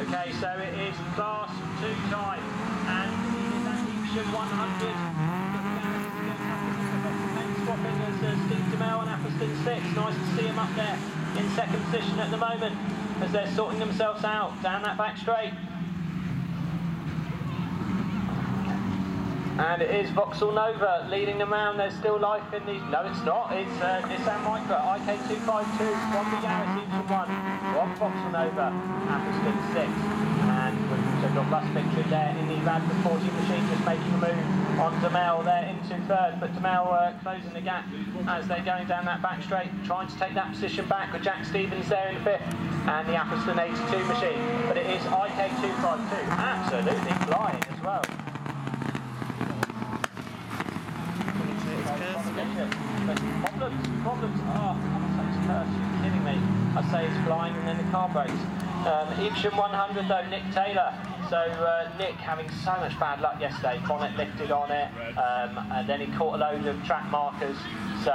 Okay, so it is class two time, and it is at Evesham 100. Swapping as uh, Steve DeMel and Appleston 6. Nice to see him up there in second position at the moment as they're sorting themselves out down that back straight. And it is Vauxhall Nova leading them round. There's still life in these. No, it's not. It's uh, Nissan Micra IK252 from the Yaris 1. Foxton over and Bristol. And we've also got Russ pictured there in the Radford 40 machine just making a move on Demel there into third. But Demel uh, closing the gap as they're going down that back straight, trying to take that position back with Jack Stevens there in fifth and the Appleston 82 machine. But it is IK252 absolutely flying as well. Problems, problems are, I say it's it's flying and then the car breaks. Um, Evesham 100 though, Nick Taylor. So uh, Nick having so much bad luck yesterday. Bonnet lifted on it, um, and then he caught a load of track markers. So